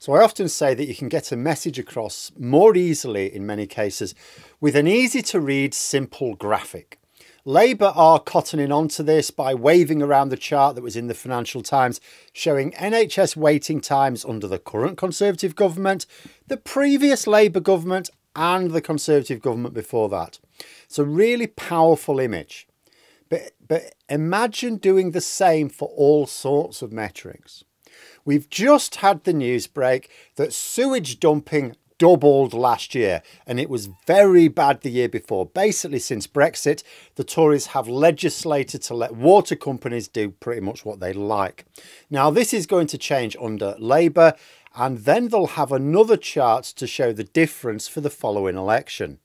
So I often say that you can get a message across more easily in many cases with an easy to read simple graphic. Labour are cottoning onto this by waving around the chart that was in the Financial Times showing NHS waiting times under the current Conservative government, the previous Labour government, and the Conservative government before that. It's a really powerful image. But, but imagine doing the same for all sorts of metrics. We've just had the news break that sewage dumping doubled last year and it was very bad the year before. Basically, since Brexit, the Tories have legislated to let water companies do pretty much what they like. Now, this is going to change under Labour and then they'll have another chart to show the difference for the following election.